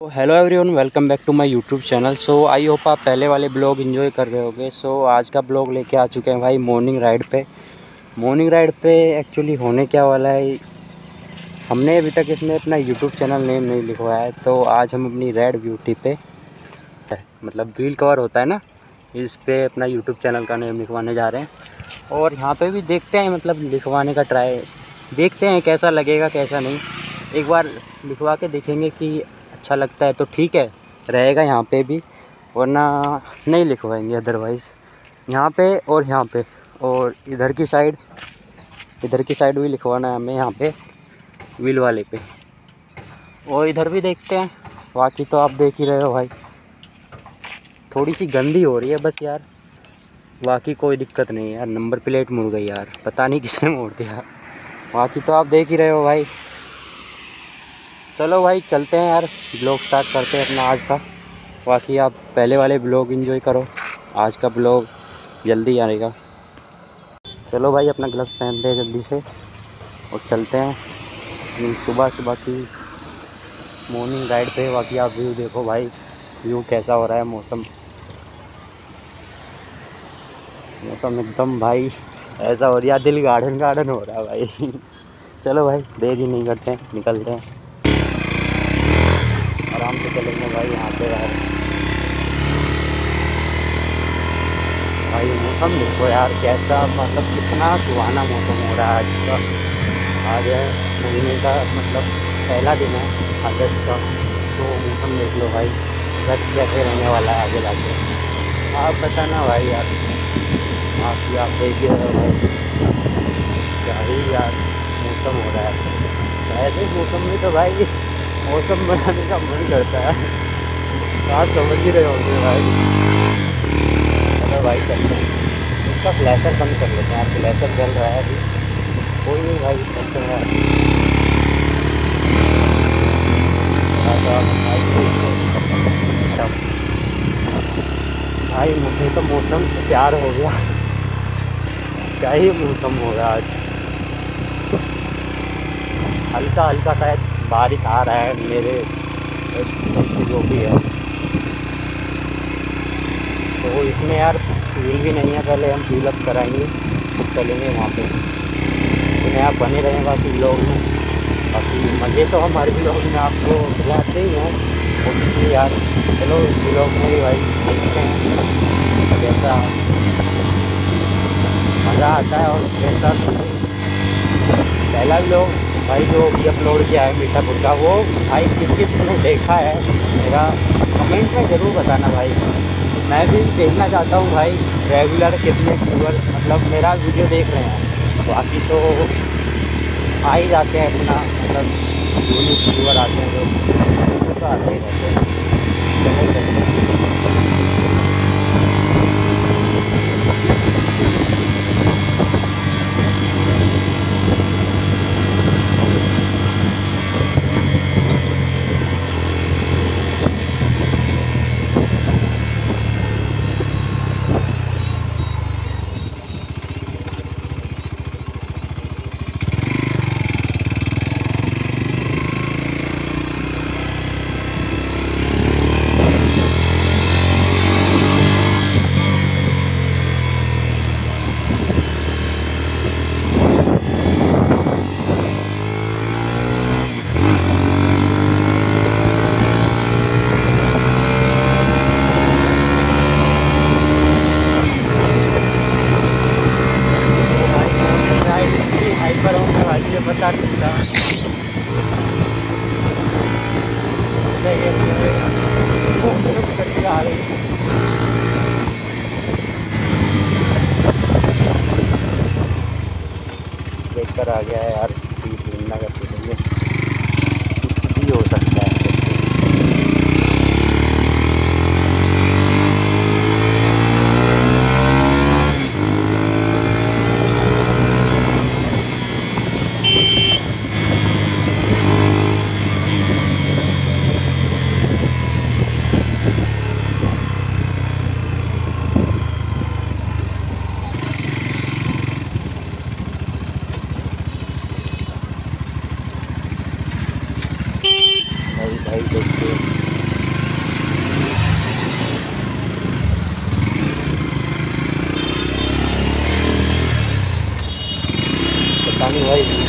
तो hello everyone welcome back to my YouTube channel so I hope आप पहले वाले ब्लॉग इन्जॉय कर रहे होगे. सो so, आज का ब्लॉग लेके आ चुके हैं भाई मॉर्निंग राइड पे. मॉर्निंग राइड पे एक्चुअली होने क्या वाला है? हमने अभी तक इसमें अपना यूट्यूब चैनल नेम नहीं लिखवाया है तो आज हम अपनी रेड ब्यूटी पे मतलब व्हील कवर होता है ना इस पर अपना यूट्यूब चैनल का नेम लिखवाने जा रहे हैं. और यहाँ पर भी देखते हैं मतलब लिखवाने का ट्राई देखते हैं कैसा लगेगा कैसा नहीं. एक बार लिखवा के देखेंगे कि अच्छा लगता है तो ठीक है, रहेगा यहाँ पे भी, वरना नहीं लिखवाएँगे अदरवाइज़ यहाँ पे और यहाँ पे, और इधर की साइड इधर की साइड भी लिखवाना है हमें यहाँ पे व्हील वाले पे। और इधर भी देखते हैं, बाकी तो आप देख ही रहे हो भाई। थोड़ी सी गंदी हो रही है बस यार। बाकी कोई दिक्कत नहीं यार नंबर प्लेट मुड़ गई यार, पता नहीं किसने मोड़ दिया। बाकी तो आप देख ही रहे हो भाई। चलो भाई, चलते हैं यार। ब्लॉग स्टार्ट करते हैं अपना आज का। बाकी आप पहले वाले ब्लॉग इन्जॉय करो। आज का ब्लॉग जल्दी आएगा। चलो भाई, अपना ग्लव्स पहनते हैं जल्दी से। और चलते हैं। सुबह सुबह की मॉर्निंग राइड पे। बाकी आप व्यू देखो भाई व्यू कैसा हो रहा है मौसम। मौसम एकदम भाई, ऐसा हो रहा है, दिल गार्डन गार्डन हो रहा है भाई। चलो भाई, देर ही नहीं करते हैं, निकलते हैं आराम से चलेंगे भाई, यहाँ पे यार भाई, मौसम देखो यार, कैसा मतलब कितना सुहाना मौसम हो रहा है आज का। आज है महीने का मतलब पहला दिन है अगस्त का। तो मौसम देख लो भाई अगस्त कैसे रहने वाला है आगे जाके। आप बताना भाई यार, आप आप देखिए भाई क्या ही यार, मौसम हो रहा है। ऐसे मौसम में तो भाई, मौसम बनाने का मन करता है। आप समझ ही रहे होंगे भाई। चलो भाई चलते फ्लैशर बंद कर लेते हैं। फ्लैशर चल रहा है अभी। कोई नहीं भाई चलते हैं। भाई मुझे तो मौसम से प्यार हो गया। क्या ही मौसम हो गया आज। हल्का हल्का शायद बारिश आ रहा है मेरे, जो भी है। तो इसमें यार व्हील भी नहीं है, पहले हम फील अप कराएँगे फिर चलेंगे वहाँ पे। तो मैं आप बने रहें बाकी ब्लॉग में। बाकी मज़े तो हमारे ब्लॉग में आपको खिलाते ही हैं। इसलिए यार, चलो ब्लॉग में भी भाई देखते हैं। जैसा मज़ा आता है और जैसा पहला ब्लॉग भाई जो भी अपलोड किया है मीठापुर का वो भाई किस किस ने देखा है, मेरा कमेंट में ज़रूर बताना भाई। मैं भी देखना चाहता हूँ भाई रेगुलर कितने व्यूअर मतलब मेरा वीडियो देख रहे हैं। बाकी तो आ ही जाते हैं अपना मतलब यूनिक व्यूअर आते हैं जो तो आते ही रहते हैं।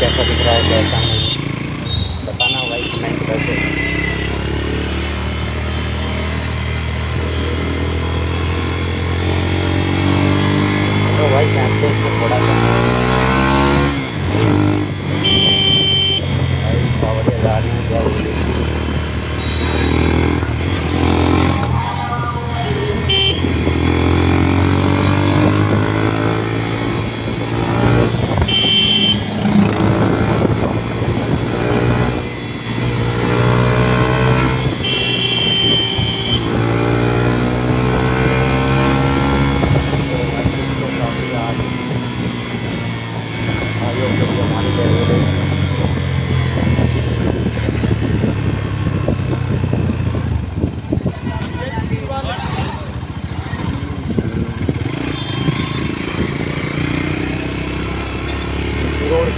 कैसा दिख रहा है कैसा नहीं बताना भाई कमेंट करके तो भाई कैंपस को थोड़ा सा भाई पावर जा रही है क्या रोड से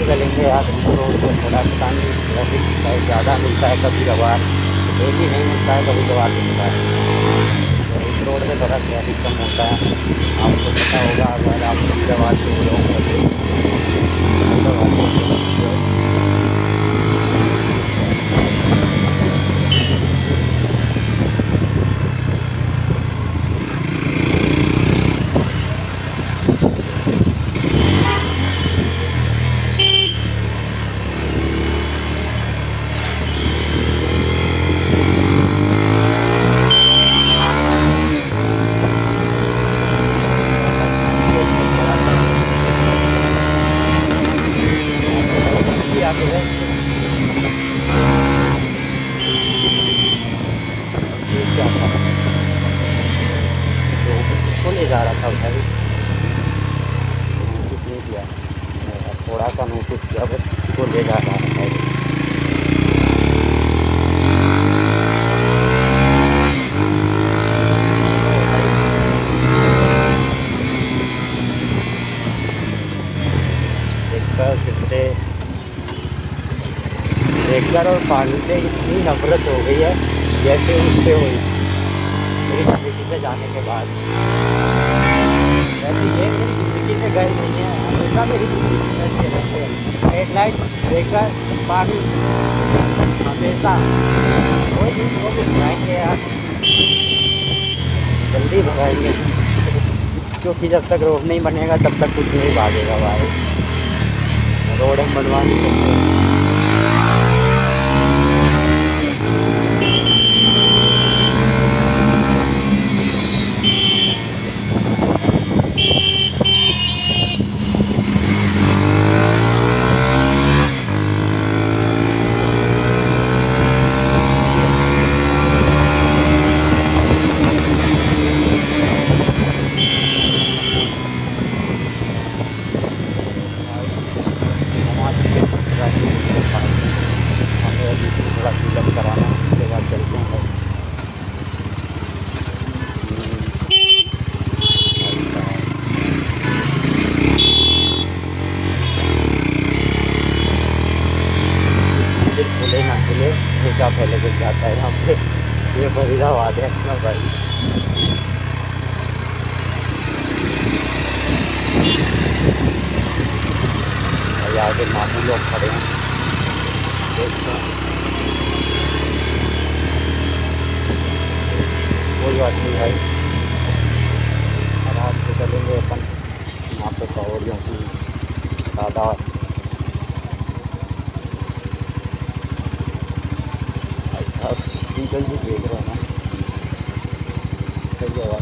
चलेंगे यार रोड से थोड़ा पता मिलता ट्रैफ़िक ज़्यादा मिलता है कभी कभार डेली नहीं मिलता है कभी कभार मिलता है। तो इस रोड पर थोड़ा ट्रैफ़िक कम होता है। आपको पता होगा अगर आप कभार से लोग तो ले जा रहा था भाई नोटिस नहीं दिया थोड़ा सा नोटिस किया, बस किसी को ले जा रहा था। देखकर और पानी से इतनी नफरत हो गई है, जैसे उससे हुई। मेरी ज़िंदगी से जाने के बाद। वैसे ये मेरी ज़िंदगी से गए नहीं है। हमेशा मेरी ज़िंदगी रहते हैं। देखकर पानी। हमेशा। कोई दिन वो भी भगाएँगे यार। जल्दी भगाएँगे। क्योंकि जब तक रोड नहीं बनेगा, तब तक कुछ नहीं भागेगा भाई। रोड हम बनवा नहीं सकते नमाज़ के बाद हमें अभी थोड़ा फिलअप कराना है उसके बाद चलते हैं भाई मंदिर खुले ना खुले क्या पहले कुछ जाता है यहाँ पे। ये फरीदाबाद है, अपना भाई। आगे मामू लोग खड़े हैं। कोई बात नहीं भाई। आराम से चलेंगे अपन। यहाँ पे कौड़ियों की तादाद भाई साहब डीजल भी देख रहे हैं। सही है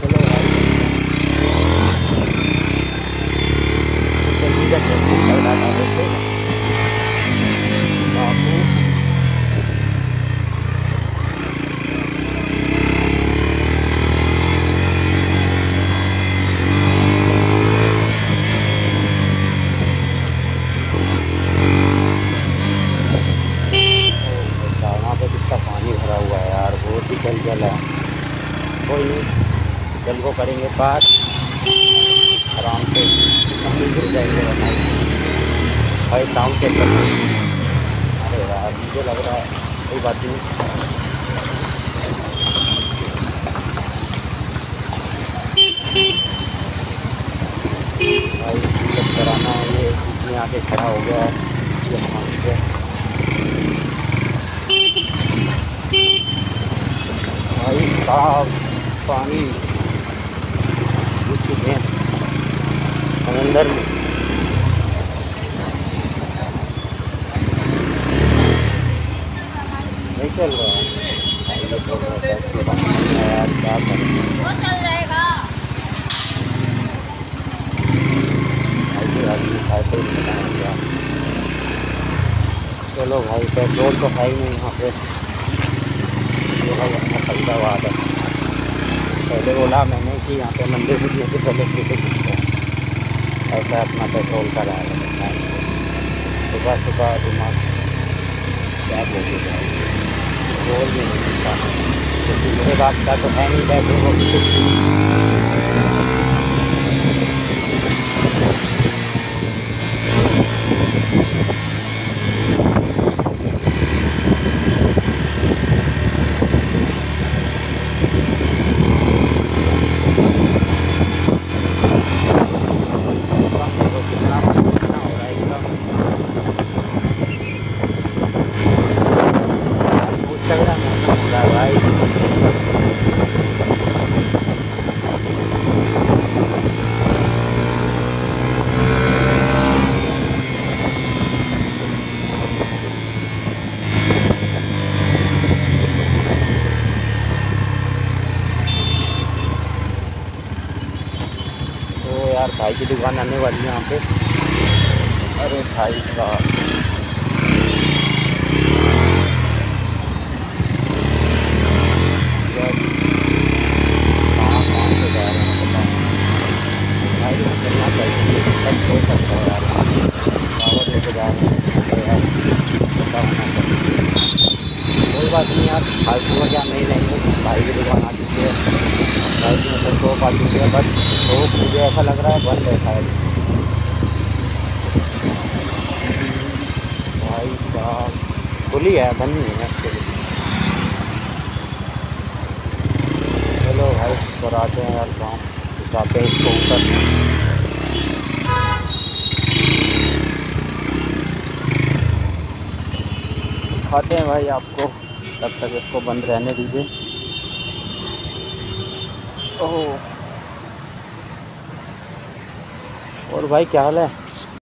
चलो भाई जल्दी का टेंशन चल रहा था वैसे बापू वहाँ पे कितना पानी भरा हुआ है यार बहुत ही जल जल है नहीं जल को करेंगे पास आराम से गिर जाएँगे वरना भाई टाउन के अंदर अरे यार मुझे लग रहा है कोई बात नहीं। भाई कराना है ये। इसमें आके खड़ा हो गया है। ये हमारे भाई साफ़ पानी। घुस चुके हैं। समंदर में। नहीं चल रहा है। चलो भाई पेट्रोल तो है ही नहीं यहाँ पे। ये भाई अपना फरीदाबाद है पहले बोला मैंने कि यहाँ पे मंदिर भी है पहले फ़ोटो खींचते हैं। ऐसा अपना पेट्रोल का रहा है सुबह सुबह दिमाग क्या बोलते बोल भी नहीं सकता। क्योंकि मेरे बात का तो है नहीं पेट्रोल तगड़ा मौसम हो रहा है भाई तो यार भाई की दुकान आने वाली है यहाँ पे। अरे भाई को कोई बात नहीं यार, फालतू क्या नहीं रहेंगे भाई की दुकान आ चुकी है। की मतलब शॉप आ चुकी है बट शॉप मुझे ऐसा लग रहा है, बंद है शायद। भाई साहब, खुली है, बंद नहीं है चलो भाई पर आते हैं यार गाँव। जाते हैं इसको ऊपर। खाते हैं भाई आपको, तब तक इसको बंद रहने दीजिए। ओह। और भाई क्या हाल है?